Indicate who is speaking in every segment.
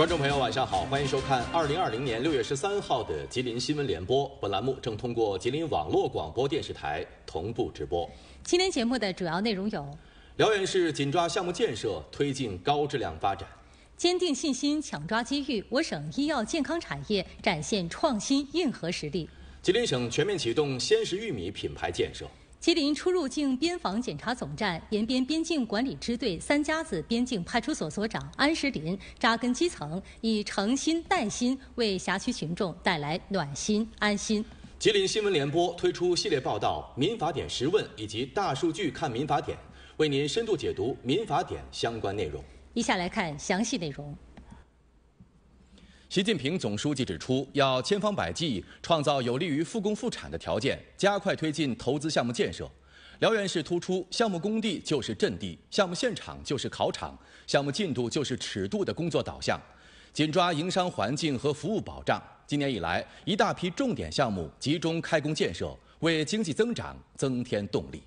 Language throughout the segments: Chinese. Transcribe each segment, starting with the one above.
Speaker 1: 观众朋友，晚上好，欢迎收看二零二零年六月十三号的吉林新闻联播。本栏目正通过吉林网络广播电视台同步直播。
Speaker 2: 今天节目的主要内容有：
Speaker 1: 辽源市紧抓项目建设，推进高质量发展；
Speaker 2: 坚定信心，抢抓机遇，我省医药健康产业展现创新硬核实力；
Speaker 1: 吉林省全面启动鲜食玉米品牌建设。
Speaker 2: 吉林出入境边防检查总站延边边境管理支队三家子边境派出所所长安石林扎根基层，以诚心耐心为辖区群众带来暖心安心。
Speaker 1: 吉林新闻联播推出系列报道《民法典十问》以及大数据看民法典，为您深度解读民法典相关内容。
Speaker 2: 以下来看详细内容。
Speaker 1: 习近平总书记指出，要千方百计创造有利于复工复产的条件，加快推进投资项目建设。辽源市突出项目工地就是阵地，项目现场就是考场，项目进度就是尺度的工作导向，紧抓营商环境和服务保障。今年以来，一大批重点项目集中开工建设，为经济增长增添动力。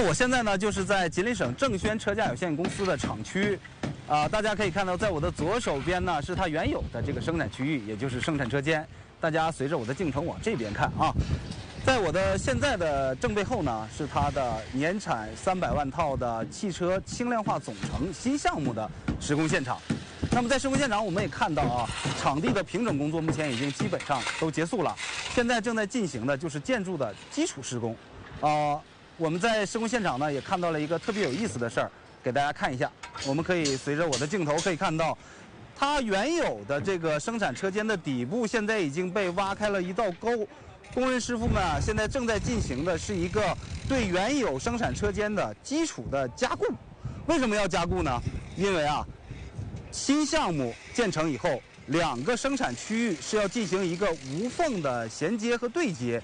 Speaker 3: 那我现在呢，就是在吉林省正轩车架有限公司的厂区，啊，大家可以看到，在我的左手边呢，是它原有的这个生产区域，也就是生产车间。大家随着我的镜头往这边看啊，在我的现在的正背后呢，是它的年产三百万套的汽车轻量化总成新项目的施工现场。那么在施工现场，我们也看到啊，场地的平整工作目前已经基本上都结束了，现在正在进行的就是建筑的基础施工，啊。我们在施工现场呢，也看到了一个特别有意思的事儿，给大家看一下。我们可以随着我的镜头可以看到，它原有的这个生产车间的底部现在已经被挖开了一道沟，工人师傅们啊，现在正在进行的是一个对原有生产车间的基础的加固。为什么要加固呢？因为啊，新项目建成以后，两个生产区域是要进行一个无缝的衔接和对接，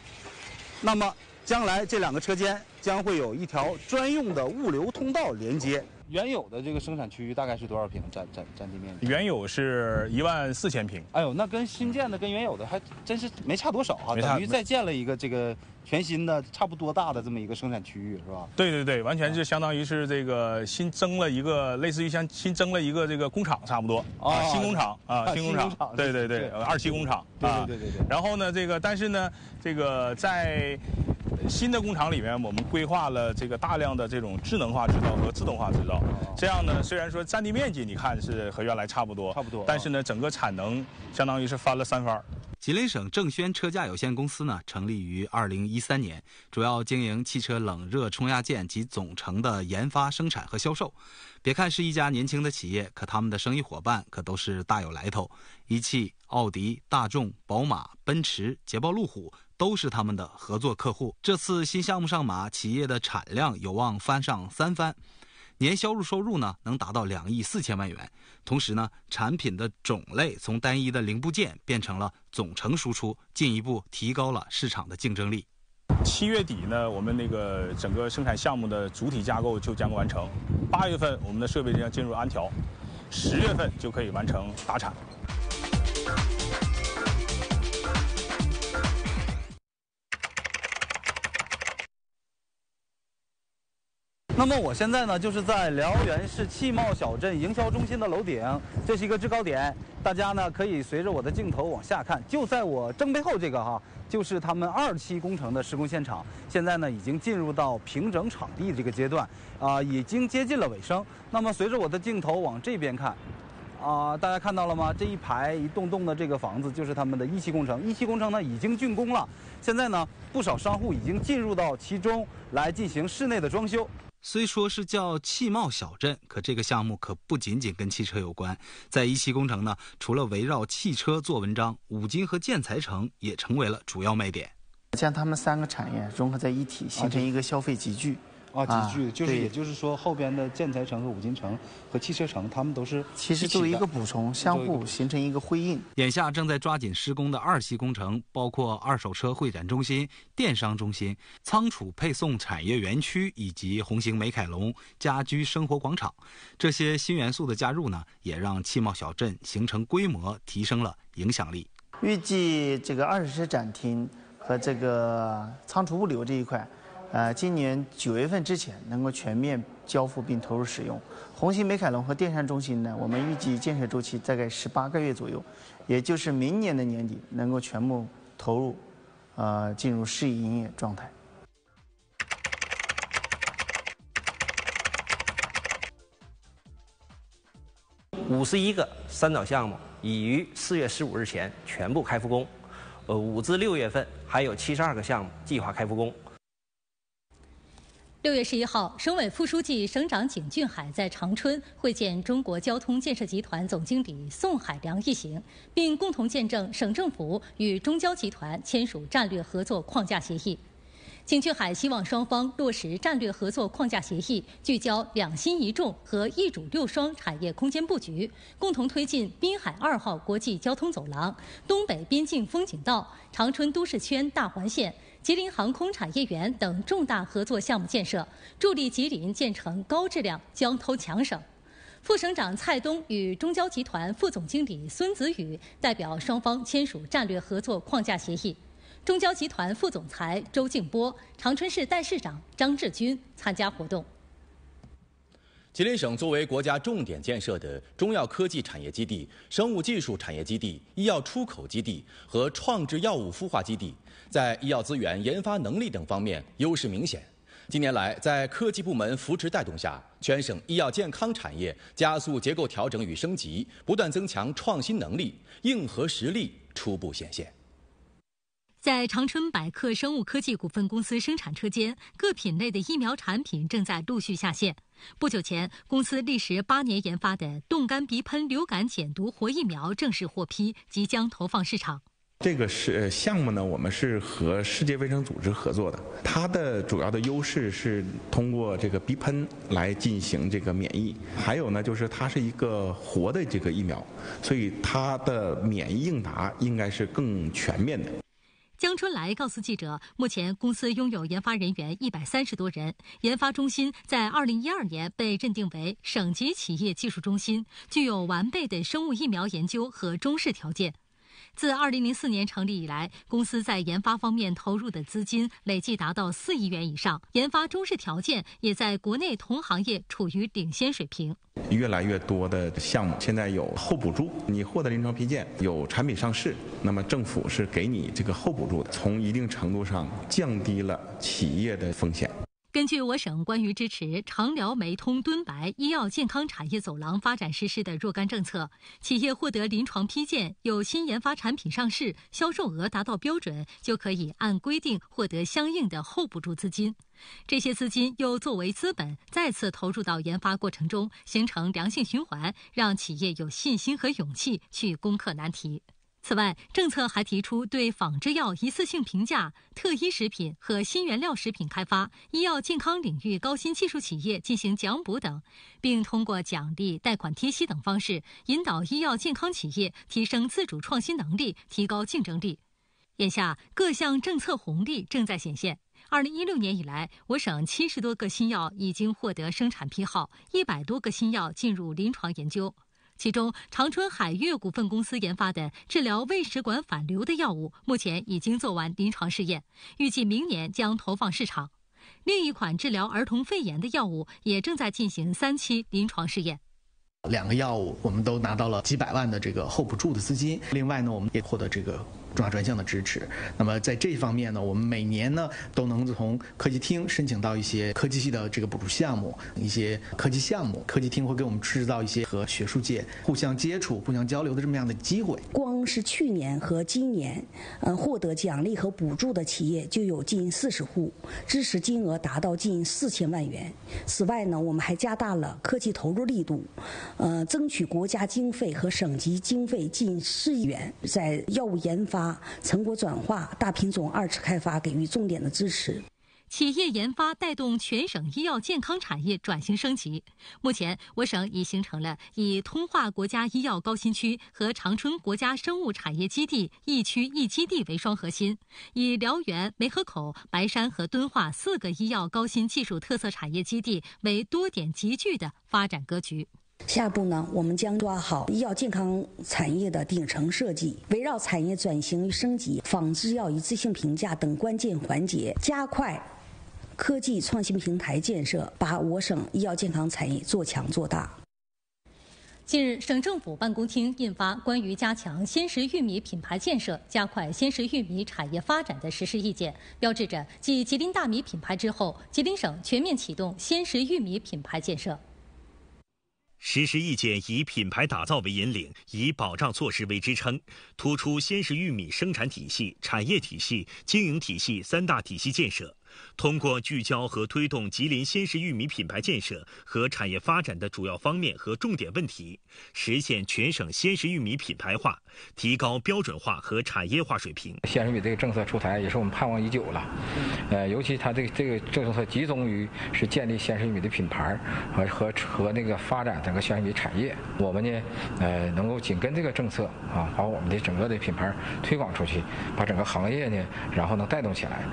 Speaker 3: 那么将来这两个车间。将会有一条专用的物流通道连接。原有的这个生产区域大概是多少平占占占地面积？
Speaker 4: 原有是一万四千平。
Speaker 3: 哎呦，那跟新建的跟原有的还真是没差多少啊，等于再建了一个这个全新的差不多大的这么一个生产区域，是吧？
Speaker 4: 对对对，完全是相当于是这个新增了一个类似于像新增了一个这个工厂差不多啊，新工厂啊，新工厂。对对对，二期工厂。
Speaker 3: 对对对对。
Speaker 4: 然后呢，这个但是呢，这个在。新的工厂里面，我们规划了这个大量的这种智能化制造和自动化制造。这样呢，虽然说占地面积你看是和原来差不多，
Speaker 3: 差不多，
Speaker 4: 但是呢，整个产能相当于是翻了三番。
Speaker 5: 吉林省正轩车架有限公司呢，成立于二零一三年，主要经营汽车冷热冲压件及总成的研发、生产和销售。别看是一家年轻的企业，可他们的生意伙伴可都是大有来头。一汽、奥迪、大众、宝马、奔驰、捷豹、路虎。都是他们的合作客户。这次新项目上马，企业的产量有望翻上三番，年销售收入呢能达到两亿四千万元。同时呢，产品的种类从单一的零部件变成了总成输出，进一步提高了市场的竞争力。
Speaker 4: 七月底呢，我们那个整个生产项目的主体架构就将完成。八月份，我们的设备将进入安调，十月份就可以完成打产。
Speaker 3: 那么我现在呢，就是在辽源市汽贸小镇营销中心的楼顶，这是一个制高点，大家呢可以随着我的镜头往下看，就在我正背后这个哈，就是他们二期工程的施工现场，现在呢已经进入到平整场地这个阶段，啊，已经接近了尾声。那么随着我的镜头往这边看，啊，大家看到了吗？这一排一栋栋的这个房子就是他们的一期工程，一期工程呢已经竣工了，现在呢不少商户已经进入到其中来进行室内的装修。
Speaker 5: 虽说是叫汽贸小镇，可这个项目可不仅仅跟汽车有关。在一期工程呢，除了围绕汽车做文章，五金和建材城也成为了主要卖点。
Speaker 6: 将他们三个产业融合在一起，形成一个消费集聚。
Speaker 3: 啊，集聚就是，也就是说，后边的建材城和五金城和汽车城，他们都是
Speaker 6: 其实作为一个补充，相互形成一个辉映。
Speaker 5: 眼下正在抓紧施工的二期工程，包括二手车会展中心、电商中心、仓储配送产业园区以及红星美凯龙家居生活广场。这些新元素的加入呢，也让汽贸小镇形成规模，提升了影响力。
Speaker 6: 预计这个二手车展厅和这个仓储物流这一块。呃，今年九月份之前能够全面交付并投入使用。红星美凯龙和电扇中心呢，我们预计建设周期大概十八个月左右，也就是明年的年底能够全部投入，呃，进入试营业状态。
Speaker 7: 五十一个三岛项目已于四月十五日前全部开复工，呃，五至六月份还有七十二个项目计划开复工。
Speaker 2: 六月十一号，省委副书记、省长景俊海在长春会见中国交通建设集团总经理宋海良一行，并共同见证省政府与中交集团签署战略合作框架协议。景俊海希望双方落实战略合作框架协议，聚焦“两新一重”和“一主六双”产业空间布局，共同推进滨海二号国际交通走廊、东北边境风景道、长春都市圈大环线、吉林航空产业园等重大合作项目建设，助力吉林建成高质量交通强省。副省长蔡东与中交集团副总经理孙子宇代表双方签署战略合作框架协议。中交集团副总裁周静波、长春市代市长张志军参加活动。
Speaker 1: 吉林省作为国家重点建设的中药科技产业基地、生物技术产业基地、医药出口基地和创制药物孵化基地，在医药资源、研发能力等方面优势明显。近年来，在科技部门扶持带动下，全省医药健康产业加速结构调整与升级，不断增强创新能力，硬核实力初步显现。
Speaker 2: 在长春百克生物科技股份公司生产车间，各品类的疫苗产品正在陆续下线。不久前，公司历时八年研发的冻干鼻喷流感减毒活疫苗正式获批，即将投放市场。
Speaker 8: 这个是项目呢，我们是和世界卫生组织合作的。它的主要的优势是通过这个鼻喷来进行这个免疫，还有呢，就是它是一个活的这个疫苗，所以它的免疫应答应该是更全面的。
Speaker 2: 江春来告诉记者，目前公司拥有研发人员一百三十多人，研发中心在二零一二年被认定为省级企业技术中心，具有完备的生物疫苗研究和中试条件。自二零零四年成立以来，公司在研发方面投入的资金累计达到四亿元以上，研发中试条件也在国内同行业处于领先水平。
Speaker 8: 越来越多的项目现在有后补助，你获得临床批件，有产品上市，那么政府是给你这个后补助的，从一定程度上降低了企业的风险。
Speaker 2: 根据我省关于支持长辽梅通敦白医药健康产业走廊发展实施的若干政策，企业获得临床批件，有新研发产品上市，销售额达到标准，就可以按规定获得相应的后补助资金。这些资金又作为资本再次投入到研发过程中，形成良性循环，让企业有信心和勇气去攻克难题。此外，政策还提出对仿制药一次性评价、特医食品和新原料食品开发、医药健康领域高新技术企业进行奖补等，并通过奖励、贷款贴息等方式，引导医药健康企业提升自主创新能力，提高竞争力。眼下，各项政策红利正在显现。二零一六年以来，我省七十多个新药已经获得生产批号，一百多个新药进入临床研究。其中，长春海悦股份公司研发的治疗胃食管反流的药物，目前已经做完临床试验，预计明年将投放市场。另一款治疗儿童肺炎的药物也正在进行三期临床试验。
Speaker 9: 两个药物我们都拿到了几百万的这个后补助的资金，另外呢，我们也获得这个。重大专项的支持。那么在这方面呢，我们每年呢都能从科技厅申请到一些科技系的这个补助项目，一些科技项目，科技厅会给我们制造一些和学术界互相接触、互相交流的这么样的机会。
Speaker 10: 光是去年和今年，嗯，获得奖励和补助的企业就有近四十户，支持金额达到近四千万元。此外呢，我们还加大了科技投入力度，呃，争取国家经费和省级经费近四亿元，在药物研发。成果转化、大品种二次开发给予重点的支持。
Speaker 2: 企业研发带动全省医药健康产业转型升级。目前，我省已形成了以通化国家医药高新区和长春国家生物产业基地一区一基地为双核心，以辽源、梅河口、白山和敦化四个医药高新技术特色产业基地为多点集聚的发展格局。
Speaker 10: 下一步呢，我们将抓好医药健康产业的顶层设计，围绕产业转型与升级、仿制药一次性评价等关键环节，加快科技创新平台建设，把我省医药健康产业做强做大。
Speaker 2: 近日，省政府办公厅印发《关于加强鲜食玉米品牌建设、加快鲜食玉米产业发展的实施意见》，标志着继吉林大米品牌之后，吉林省全面启动鲜食玉米品牌建设。
Speaker 11: 实施意见以品牌打造为引领，以保障措施为支撑，突出鲜食玉米生产体系、产业体系、经营体系三大体系建设。通过聚焦和推动吉林鲜食玉米品牌建设和产业发展的主要方面和重点问题，实现全省鲜食玉米品牌化，提高标准化和产业化水平。
Speaker 12: 鲜食玉米这个政策出台也是我们盼望已久了，呃，尤其它这个这个政策集中于是建立鲜食玉米的品牌和和和那个发展整个鲜食玉米产业。我们呢，呃，能够紧跟这个政策啊，把我们的整个的品牌推广出去，把整个行业呢，然后能带动起来。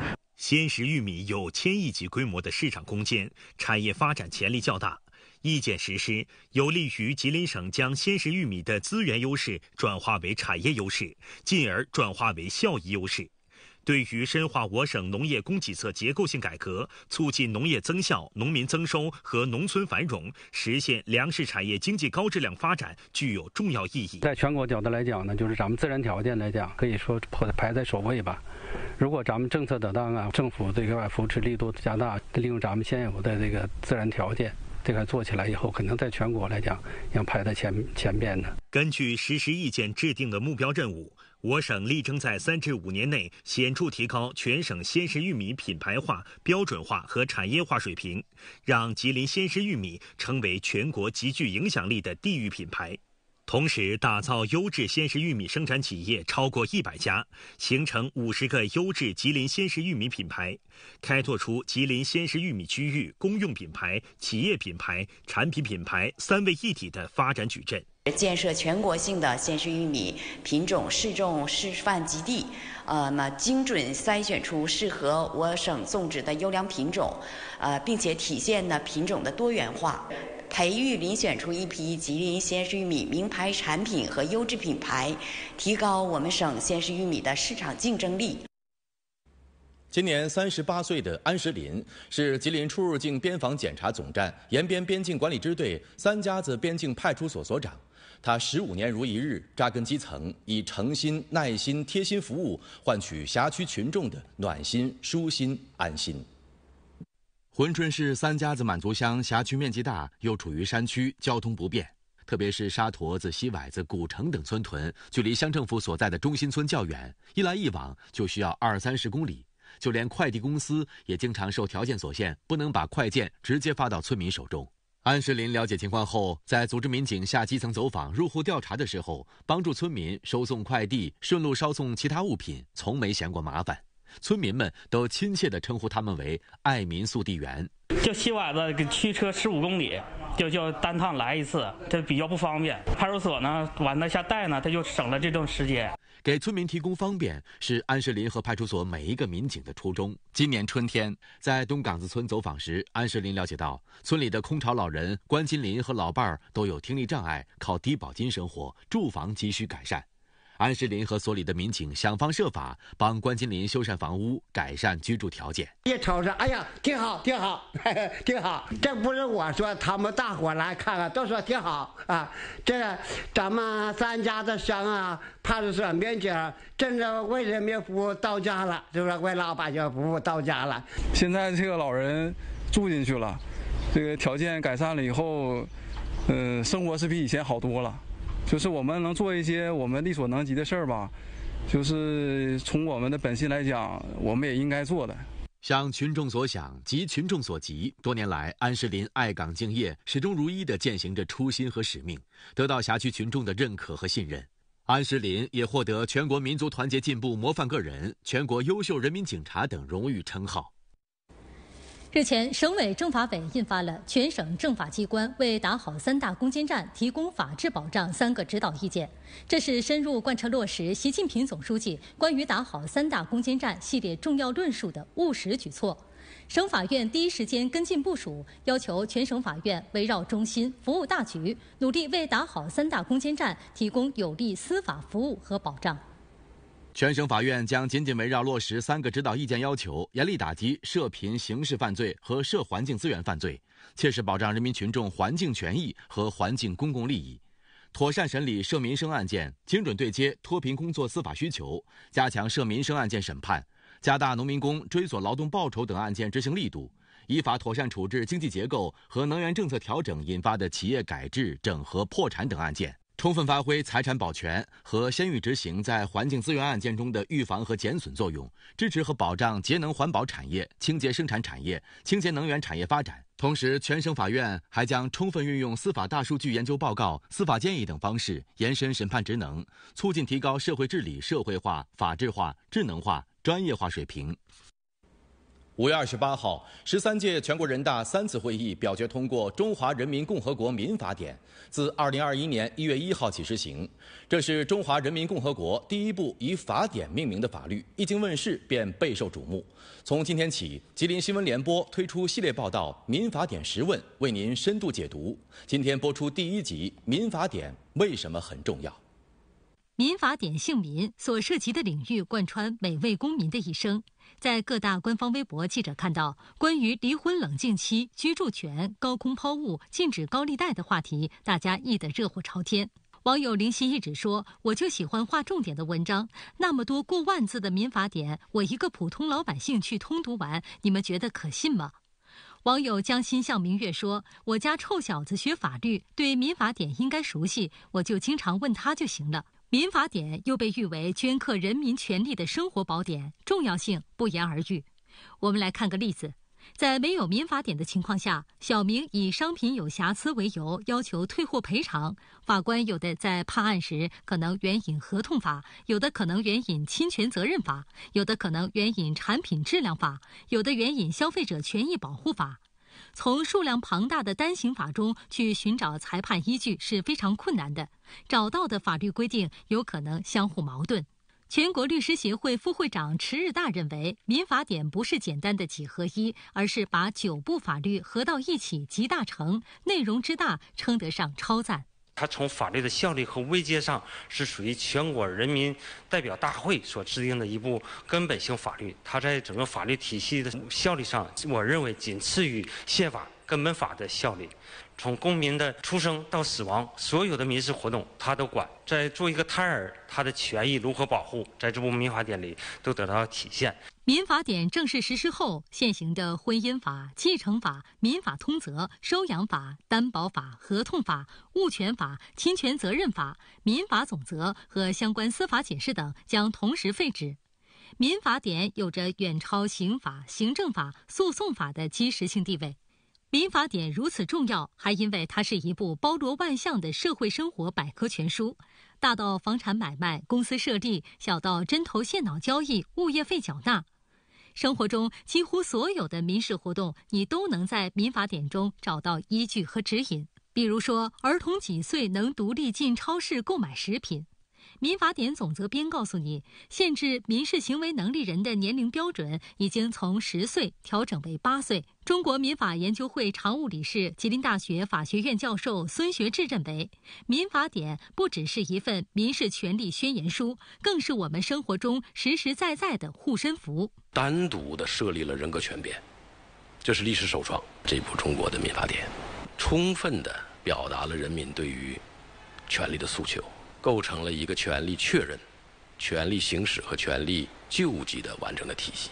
Speaker 11: 鲜食玉米有千亿级规模的市场空间，产业发展潜力较大。意见实施有利于吉林省将鲜食玉米的资源优势转化为产业优势，进而转化为效益优势。对于深化我省农业供给侧结构性改革，促进农业增效、农民增收和农村繁荣，实现粮食产业经济高质量发展，具有重要意义。
Speaker 13: 在全国角度来讲呢，就是咱们自然条件来讲，可以说排排在首位吧。如果咱们政策得当啊，政府这块扶持力度加大，利用咱们现有的这个自然条件，这块做起来以后，可能在全国来讲要排在前前边的。
Speaker 11: 根据实施意见制定的目标任务，我省力争在三至五年内显著提高全省鲜食玉米品牌化、标准化和产业化水平，让吉林鲜食玉米成为全国极具影响力的地域品牌。同时，打造优质鲜食玉米生产企业超过一百家，形成五十个优质吉林鲜食玉米品牌，开拓出吉林鲜食玉米区域公用品牌、企业品牌、产品品牌三位一体的发展矩阵。
Speaker 14: 建设全国性的鲜食玉米品种试种示范基地，呃，那精准筛选出适合我省种植的优良品种，呃，并且体现呢品种的多元化。培育遴选出一批吉林鲜食玉米名牌产品和优质品牌，提高我们省鲜食玉米的市场竞争力。
Speaker 1: 今年三十八岁的安石林是吉林出入境边防检查总站延边边境管理支队三家子边境派出所所长。他十五年如一日扎根基层，以诚心、耐心、贴心服务换取辖区群众的暖心、舒心、安心。珲春市三家子满族乡辖区面积大，又处于山区，交通不便。特别是沙坨子、西崴子、古城等村屯，距离乡政府所在的中心村较远，一来一往就需要二三十公里。就连快递公司也经常受条件所限，不能把快件直接发到村民手中。安石林了解情况后，在组织民警下基层走访、入户调查的时候，帮助村民收送快递，顺路捎送其他物品，从没嫌过麻烦。村民们都亲切地称呼他们为“爱民速递员”。
Speaker 15: 就西崴子给驱车十五公里，就叫单趟来一次，这比较不方便。派出所呢，往那下带呢，他就省了这段时间。
Speaker 1: 给村民提供方便是安世林和派出所每一个民警的初衷。今年春天，在东岗子村走访时，安世林了解到，村里的空巢老人关金林和老伴儿都有听力障碍，靠低保金生活，住房急需改善。安石林和所里的民警想方设法帮关金林修缮房屋，改善居住条件。
Speaker 16: 一瞅着，哎呀，挺好，挺好，挺好。这不是我说，他们大伙来看看，都说挺好啊。这咱们三家的乡啊，派出所民警真的为人民服务到家了，是不是？为老百姓服务到家了。
Speaker 13: 现在这个老人住进去了，这个条件改善了以后，呃，生活是比以前好多了。就是我们能做一些我们力所能及的事儿吧，就是从我们的本心来讲，我们也应该做的。
Speaker 1: 想群众所想，急群众所急。多年来，安石林爱岗敬业，始终如一地践行着初心和使命，得到辖区群众的认可和信任。安石林也获得全国民族团结进步模范个人、全国优秀人民警察等荣誉称号。
Speaker 2: 日前，省委政法委印发了《全省政法机关为打好三大攻坚战提供法治保障三个指导意见》，这是深入贯彻落实习近平总书记关于打好三大攻坚战系列重要论述的务实举措。省法院第一时间跟进部署，要求全省法院围绕中心、服务大局，努力为打好三大攻坚战提供有力司法服务和保障。
Speaker 1: 全省法院将紧紧围绕落实三个指导意见要求，严厉打击涉贫刑事犯罪和涉环境资源犯罪，切实保障人民群众环境权益和环境公共利益，妥善审理涉民生案件，精准对接脱贫工作司法需求，加强涉民生案件审判，加大农民工追索劳动报酬等案件执行力度，依法妥善处置经济结构和能源政策调整引发的企业改制、整合、破产等案件。充分发挥财产保全和先予执行在环境资源案件中的预防和减损作用，支持和保障节能环保产业、清洁生产产业、清洁能源产业发展。同时，全省法院还将充分运用司法大数据研究报告、司法建议等方式，延伸审判职能，促进提高社会治理社会化、法治化、智能化、专业化水平。五月二十八号，十三届全国人大三次会议表决通过《中华人民共和国民法典》，自二零二一年一月一号起施行。这是中华人民共和国第一部以法典命名的法律，一经问世便备受瞩目。从今天起，吉林新闻联播推出系列报道《民法典十问》，为您深度解读。今天播出第一集《民法典为什么很重要》。
Speaker 2: 民法典姓民，所涉及的领域贯穿每位公民的一生。在各大官方微博，记者看到关于离婚冷静期、居住权、高空抛物、禁止高利贷的话题，大家议得热火朝天。网友灵犀一指说：“我就喜欢划重点的文章，那么多过万字的民法典，我一个普通老百姓去通读完，你们觉得可信吗？”网友将心向明月说：“我家臭小子学法律，对民法典应该熟悉，我就经常问他就行了。”民法典又被誉为镌刻人民权利的生活宝典，重要性不言而喻。我们来看个例子：在没有民法典的情况下，小明以商品有瑕疵为由要求退货赔偿，法官有的在判案时可能援引合同法，有的可能援引侵权责任法，有的可能援引产品质量法，有的援引消费者权益保护法。从数量庞大的单行法中去寻找裁判依据是非常困难的，找到的法律规定有可能相互矛盾。全国律师协会副会长迟日大认为，民法典不是简单的几合一，而是把九部法律合到一起集大成，内容之大称得上超赞。
Speaker 17: 它从法律的效力和威阶上是属于全国人民代表大会所制定的一部根本性法律。它在整个法律体系的效力上，我认为仅次于宪法根本法的效力。从公民的出生到死亡，所有的民事活动，他都管。在做一个胎儿，他的权益如何保护，在这部民法典里都得到体现。
Speaker 2: 民法典正式实施后，现行的婚姻法、继承法、民法通则、收养法、担保法、合同法、物权法、侵权责任法、民法总则和相关司法解释等将同时废止。民法典有着远超刑法、行政法、诉讼法的基石性地位。民法典如此重要，还因为它是一部包罗万象的社会生活百科全书，大到房产买卖、公司设立，小到针头线脑交易、物业费缴纳，生活中几乎所有的民事活动，你都能在民法典中找到依据和指引。比如说，儿童几岁能独立进超市购买食品？民法典总则编告诉你，限制民事行为能力人的年龄标准已经从十岁调整为八岁。中国民法研究会常务理事、吉林大学法学院教授孙学志认为，民法典不只是一份民事权利宣言书，更是我们生活中实实在在的护身符。
Speaker 18: 单独的设立了人格权变，这是历史首创。这部中国的民法典，充分的表达了人民对于权利的诉求。构成了一个权力确认、权力行使和权力救济的完整的体系。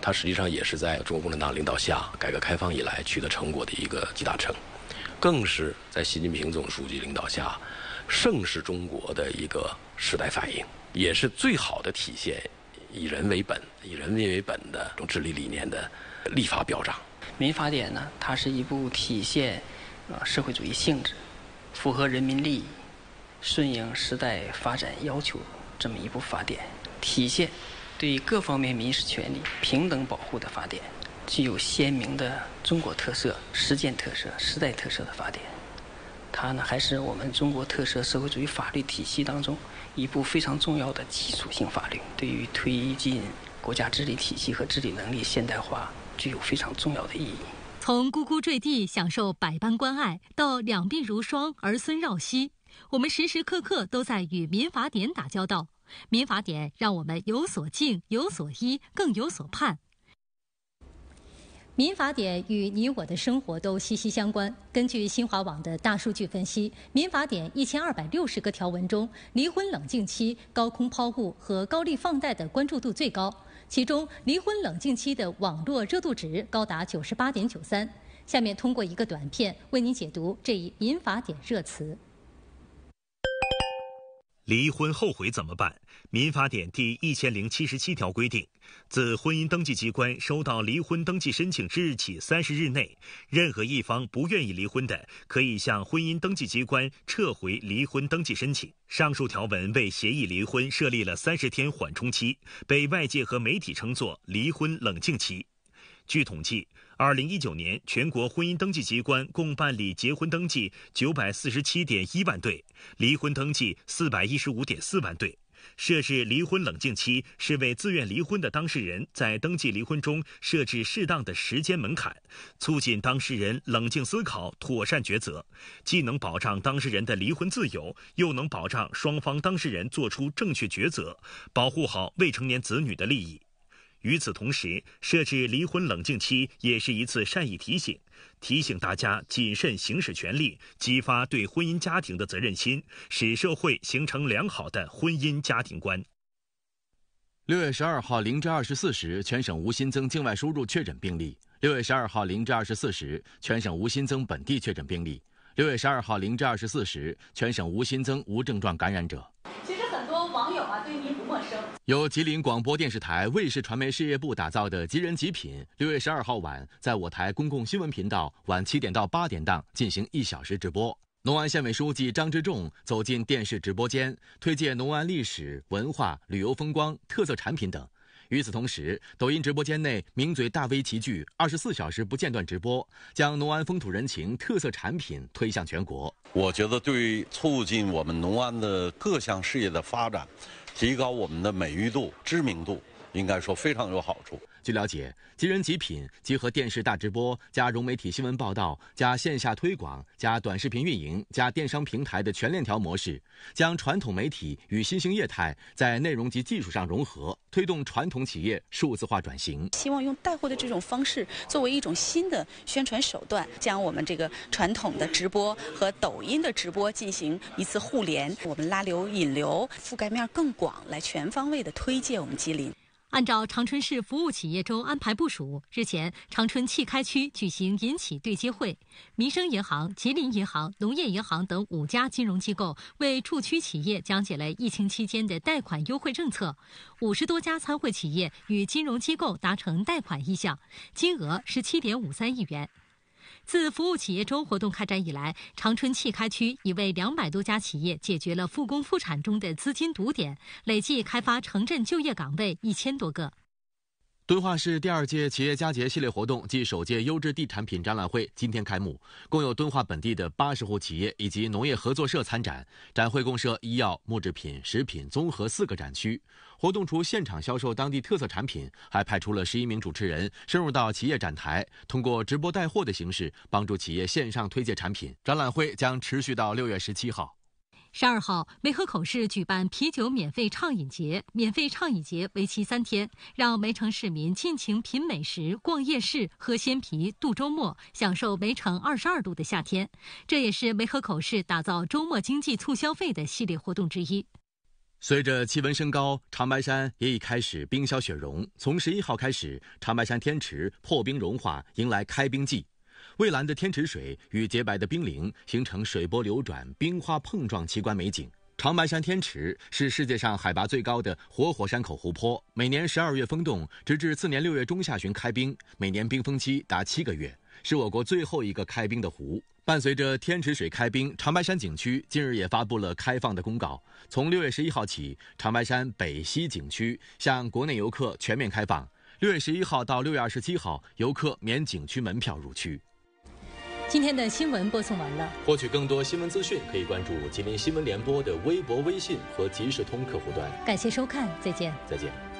Speaker 18: 它实际上也是在中国共产党领导下，改革开放以来取得成果的一个集大成，更是在习近平总书记领导下，盛世中国的一个时代反应，也是最好的体现以人为本、以人民为本的这种治理理念的立法表彰。
Speaker 19: 民法典呢，它是一部体现啊社会主义性质、符合人民利益。顺应时代发展要求，这么一部法典，体现对各方面民事权利平等保护的法典，具有鲜明的中国特色、实践特色、时代特色的法典。它呢，还是我们中国特色社会主义法律体系当中一部非常重要的基础性法律，对于推进国家治理体系和治理能力现代化具有非常重要的意义。
Speaker 2: 从呱呱坠地享受百般关爱，到两鬓如霜儿孙绕膝。我们时时刻刻都在与民法典打交道，民法典让我们有所敬、有所依、更有所盼。民法典与你我的生活都息息相关。根据新华网的大数据分析，民法典一千二百六十个条文中，离婚冷静期、高空抛物和高利放贷的关注度最高。其中，离婚冷静期的网络热度值高达九十八点九三。下面通过一个短片为您解读这一民法典热词。
Speaker 11: 离婚后悔怎么办？民法典第一千零七十七条规定，自婚姻登记机关收到离婚登记申请之日起三十日内，任何一方不愿意离婚的，可以向婚姻登记机关撤回离婚登记申请。上述条文为协议离婚设立了三十天缓冲期，被外界和媒体称作“离婚冷静期”。据统计。二零一九年，全国婚姻登记机关共办理结婚登记九百四十七点一万对，离婚登记四百一十五点四万对。设置离婚冷静期，是为自愿离婚的当事人在登记离婚中设置适当的时间门槛，促进当事人冷静思考、妥善抉择，既能保障当事人的离婚自由，又能保障双方当事人做出正确抉择，保护好未成年子女的利益。与此同时，设置离婚冷静期也是一次善意提醒，提醒大家谨慎行使权利，激发对婚姻家庭的责任心，使社会形成良好的婚姻家庭观。
Speaker 1: 六月十二号零至二十四时，全省无新增境外输入确诊病例。六月十二号零至二十四时，全省无新增本地确诊病例。六月十二号零至二十四时，全省无新增无症状感染者。
Speaker 2: 网友啊，对您不陌生。
Speaker 1: 由吉林广播电视台卫视传媒事业部打造的《吉人极品》，六月十二号晚在我台公共新闻频道晚七点到八点档进行一小时直播。农安县委书记张之仲走进电视直播间，推介农安历史文化、旅游风光、特色产品等。与此同时，抖音直播间内名嘴大 V 齐聚，二十四小时不间断直播，将农安风土人情、特色产品推向全国。
Speaker 20: 我觉得对促进我们农安的各项事业的发展，提高我们的美誉度、知名度，应该说非常有好处。
Speaker 1: 据了解，吉人极品结合电视大直播、加融媒体新闻报道、加线下推广、加短视频运营、加电商平台的全链条模式，将传统媒体与新兴业态在内容及技术上融合，推动传统企业数字化转型。
Speaker 21: 希望用带货的这种方式作为一种新的宣传手段，将我们这个传统的直播和抖音的直播进行一次互联，我们拉流引流，覆盖面更广，来全方位的推介我们吉林。
Speaker 2: 按照长春市服务企业周安排部署，日前长春汽开区举行银企对接会，民生银行、吉林银行、农业银行等五家金融机构为驻区企业讲解了疫情期间的贷款优惠政策。五十多家参会企业与金融机构达成贷款意向，金额十七点五三亿元。自服务企业周活动开展以来，长春汽开区已为两百多家企业解决了复工复产中的资金堵点，累计开发城镇就业岗位一千多个。
Speaker 1: 敦化市第二届企业佳节系列活动暨首届优质地产品展览会今天开幕，共有敦化本地的八十户企业以及农业合作社参展。展会共设医药、木制品、食品综合四个展区。活动除现场销售当地特色产品，还派出了十一名主持人深入到企业展台，通过直播带货的形式帮助企业线上推介产品。展览会将持续到六月十七号。
Speaker 2: 十二号，梅河口市举办啤酒免费畅饮节，免费畅饮节为期三天，让梅城市民尽情品美食、逛夜市、喝鲜啤、度周末，享受梅城二十二度的夏天。这也是梅河口市打造周末经济促消费的系列活动之一。
Speaker 1: 随着气温升高，长白山也已开始冰消雪融。从十一号开始，长白山天池破冰融化，迎来开冰季。蔚蓝的天池水与洁白的冰凌形成水波流转、冰花碰撞奇观美景。长白山天池是世界上海拔最高的活火山口湖泊，每年十二月封冻，直至次年六月中下旬开冰，每年冰封期达七个月，是我国最后一个开冰的湖。伴随着天池水开冰，长白山景区近日也发布了开放的公告，从六月十一号起，长白山北西景区向国内游客全面开放。六月十一号到六月二十七号，游客免景区门票入区。
Speaker 2: 今天的新闻播送完了。
Speaker 1: 获取更多新闻资讯，可以关注吉林新闻联播的微博、微信和即时通客户端。
Speaker 2: 感谢收看，再见。
Speaker 1: 再见。